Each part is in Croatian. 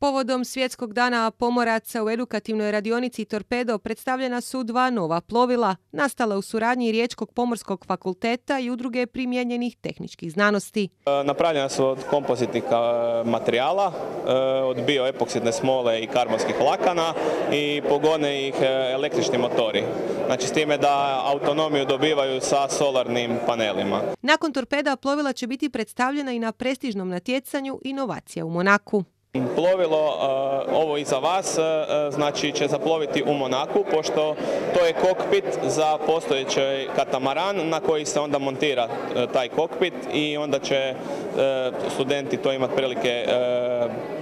Povodom Svjetskog dana pomoraca u edukativnoj radionici Torpedo predstavljena su dva nova plovila, nastala u suradnji Riječkog pomorskog fakulteta i udruge primijenjenih tehničkih znanosti. E, napravljena su od kompozitnih e, materijala, e, od bioepoksidne smole i karbonskih lakana i pogone ih električni motori. Znači s time da autonomiju dobivaju sa solarnim panelima. Nakon Torpeda plovila će biti predstavljena i na prestižnom natjecanju inovacija u Monaku. Plovilo e, ovo iza vas e, e, znači će zaploviti u Monaku pošto to je kokpit za postojeći katamaran na koji se onda montira taj kokpit i onda će studenti to imati prilike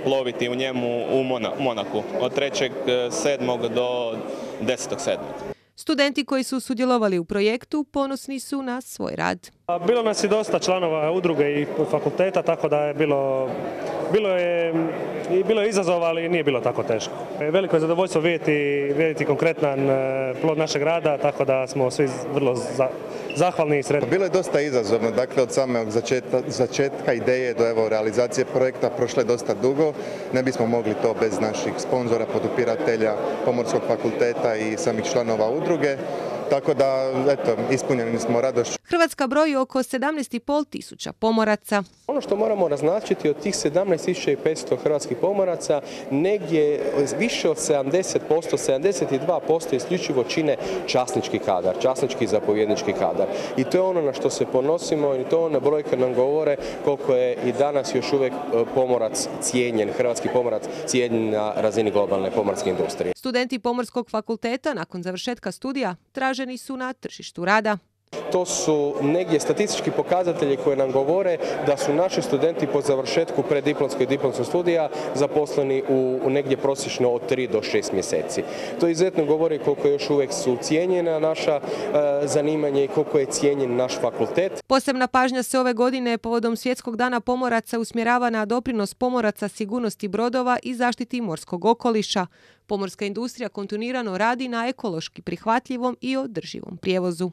ploviti u njemu u Monaku od 3.7. do 10.7. Studenti koji su sudjelovali u projektu ponosni su na svoj rad. Bilo nas i dosta članova udruge i fakulteta, tako da je bilo bilo je, bilo je izazova, ali nije bilo tako teško. E, veliko je zadovoljstvo vidjeti, vidjeti konkretan e, plod našeg rada, tako da smo svi vrlo zahvalni i sretni. Bilo je dosta izazovno, dakle od samog začetka, začetka ideje do evo realizacije projekta prošlo je dosta dugo. Ne bismo mogli to bez naših sponzora, podupiratelja Pomorskog fakulteta i samih članova udruge. Tako da, eto, ispunjeni smo radošću. Hrvatska broji oko 17,5 tisuća pomoraca. Ono što moramo naznačiti od tih 17.500 hrvatskih pomoraca, negdje više od 70%, 72% isključivo čine časnički kadar, časnički i zapovjednički kadar. I to je ono na što se ponosimo i to one brojke nam govore koliko je i danas još uvijek e, pomorac cijenjen, hrvatski pomorac cijenjen na razini globalne pomorske industrije. Studenti Pomorskog fakulteta nakon završetka studija traženi su na tržištu rada. To su negdje statistički pokazatelji koji nam govore da su naši studenti po završetku preddiplomskog i diplomskog studija zaposleni u, negdje prosječno od 3 do 6 mjeseci. To izuzetno govori koliko još uvijek su cijenjena naša e, zanimanja i koliko je cijenjen naš fakultet. Posebna pažnja se ove godine povodom Svjetskog dana pomoraca usmjerava na doprinos pomoraca sigurnosti brodova i zaštiti morskog okoliša. Pomorska industrija kontinuirano radi na ekološki prihvatljivom i održivom prijevozu.